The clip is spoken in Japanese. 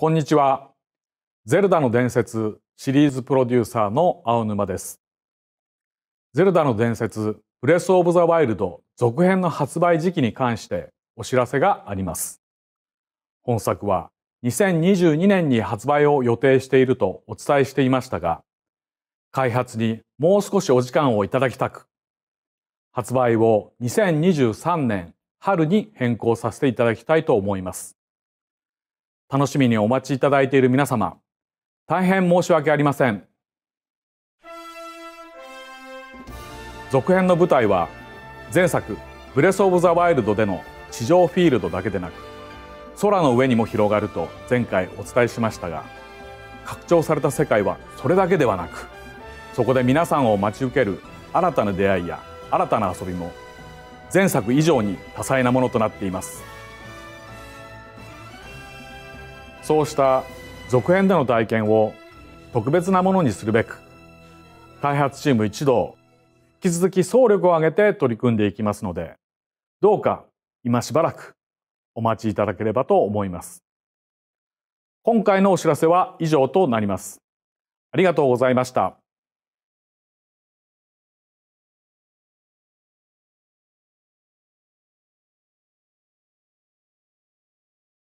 こんにちは。ゼルダの伝説シリーズプロデューサーの青沼です。ゼルダの伝説ブレスオブザワイルド続編の発売時期に関してお知らせがあります。本作は2022年に発売を予定しているとお伝えしていましたが、開発にもう少しお時間をいただきたく、発売を2023年春に変更させていただきたいと思います。楽しみにお待ちいただいている皆様、大変申し訳ありません。続編の舞台は前作「ブレス・オブ・ザ・ワイルド」での地上フィールドだけでなく空の上にも広がると前回お伝えしましたが拡張された世界はそれだけではなくそこで皆さんを待ち受ける新たな出会いや新たな遊びも前作以上に多彩なものとなっていますそうした続編での体験を特別なものにするべく開発チーム一同引き続き総力を挙げて取り組んでいきますのでどうか今しばらくお待ちいただければと思います。今回のお知らせは以上となります。ありがとうございました。